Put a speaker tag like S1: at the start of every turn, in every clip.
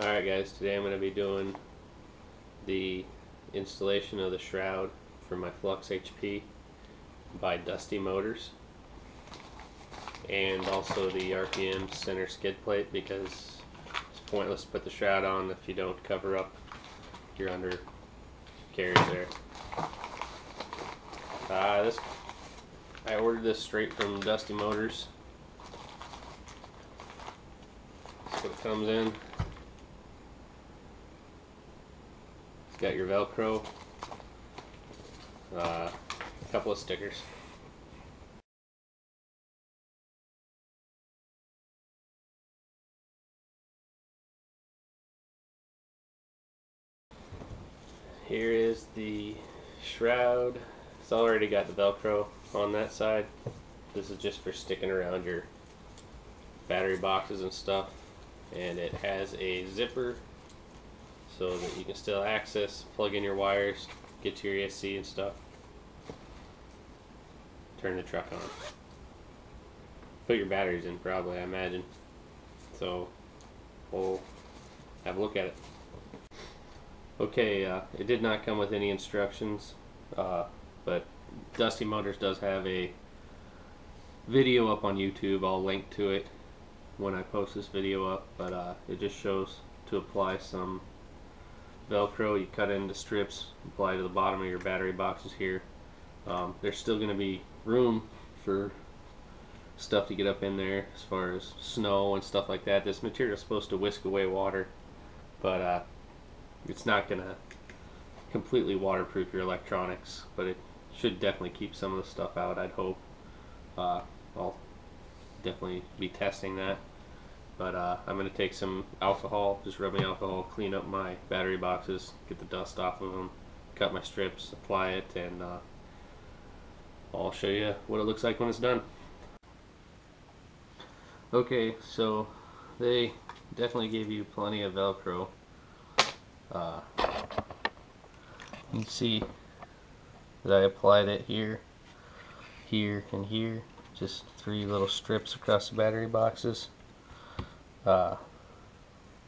S1: Alright guys, today I'm going to be doing the installation of the shroud for my Flux HP by Dusty Motors and also the RPM center skid plate because it's pointless to put the shroud on if you don't cover up your under carriage there. Uh, this I ordered this straight from Dusty Motors. That's what it comes in. Got your Velcro, uh, a couple of stickers. Here is the shroud. It's already got the Velcro on that side. This is just for sticking around your battery boxes and stuff. And it has a zipper so that you can still access, plug in your wires, get to your ESC and stuff. Turn the truck on. Put your batteries in probably, I imagine. So we'll have a look at it. Okay, uh, it did not come with any instructions, uh, but Dusty Motors does have a video up on YouTube. I'll link to it when I post this video up, but uh, it just shows to apply some Velcro. You cut into strips, apply to the bottom of your battery boxes here. Um, there's still going to be room for stuff to get up in there as far as snow and stuff like that. This material is supposed to whisk away water, but uh, it's not going to completely waterproof your electronics, but it should definitely keep some of the stuff out, I'd hope. Uh, I'll definitely be testing that. But uh, I'm going to take some alcohol, just rubbing alcohol, clean up my battery boxes, get the dust off of them, cut my strips, apply it, and uh, I'll show you what it looks like when it's done. Okay, so they definitely gave you plenty of Velcro. Uh, you can see that I applied it here, here, and here. Just three little strips across the battery boxes uh,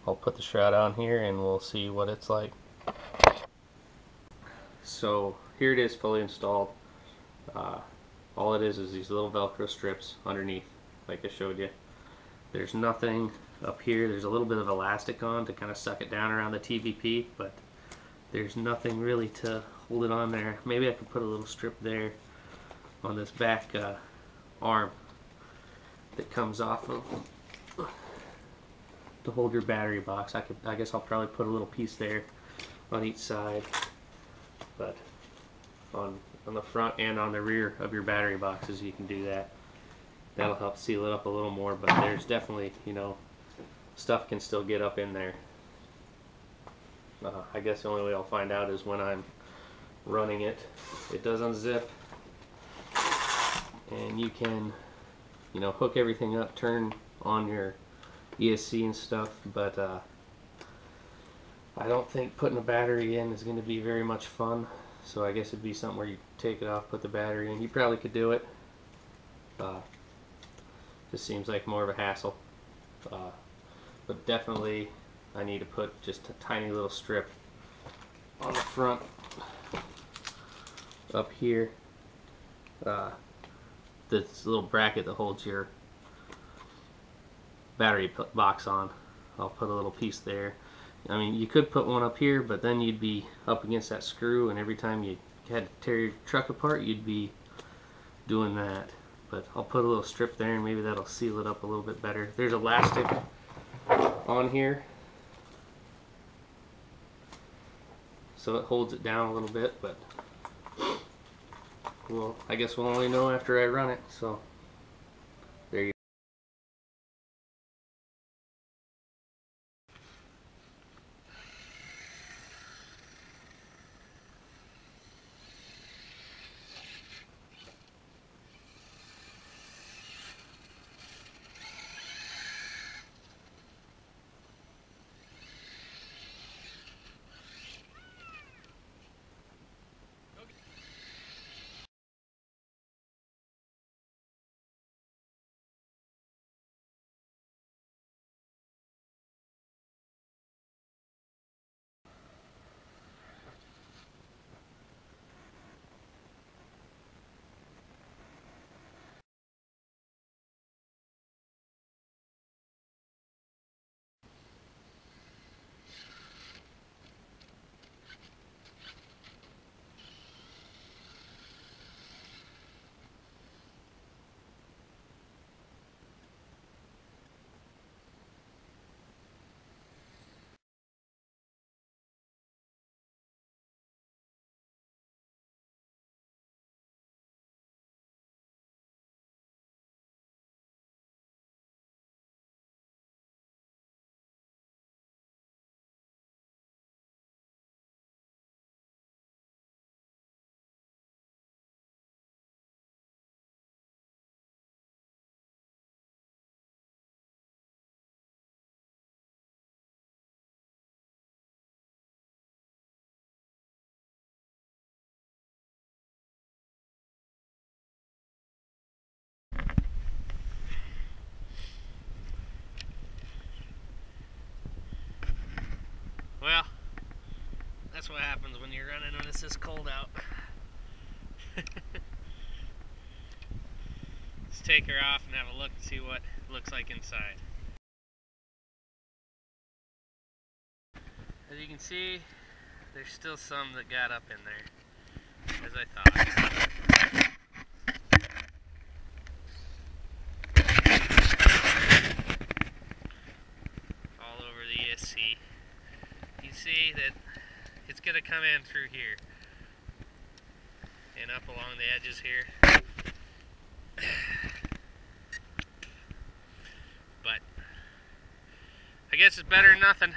S1: I'll put the shroud on here and we'll see what it's like. So here it is fully installed. Uh, all it is is these little velcro strips underneath like I showed you. There's nothing up here. There's a little bit of elastic on to kind of suck it down around the TVP but there's nothing really to hold it on there. Maybe I could put a little strip there on this back uh, arm that comes off of to hold your battery box. I could, I guess I'll probably put a little piece there on each side, but on on the front and on the rear of your battery boxes you can do that. That'll help seal it up a little more, but there's definitely, you know, stuff can still get up in there. Uh, I guess the only way I'll find out is when I'm running it. It does unzip, and you can, you know, hook everything up, turn on your ESC and stuff, but uh, I don't think putting a battery in is going to be very much fun. So I guess it'd be something where you take it off, put the battery in. You probably could do it. Uh, just seems like more of a hassle. Uh, but definitely I need to put just a tiny little strip on the front up here. Uh, this little bracket that holds your battery box on. I'll put a little piece there. I mean, you could put one up here, but then you'd be up against that screw, and every time you had to tear your truck apart, you'd be doing that. But I'll put a little strip there, and maybe that'll seal it up a little bit better. There's elastic on here, so it holds it down a little bit, but well, I guess we'll only know after I run it, so Well, that's what happens when you're running when it's this cold out. Let's take her off and have a look and see what looks like inside. As you can see, there's still some that got up in there, as I thought. All over the ESC. You see that it's going to come in through here and up along the edges here. But I guess it's better than nothing.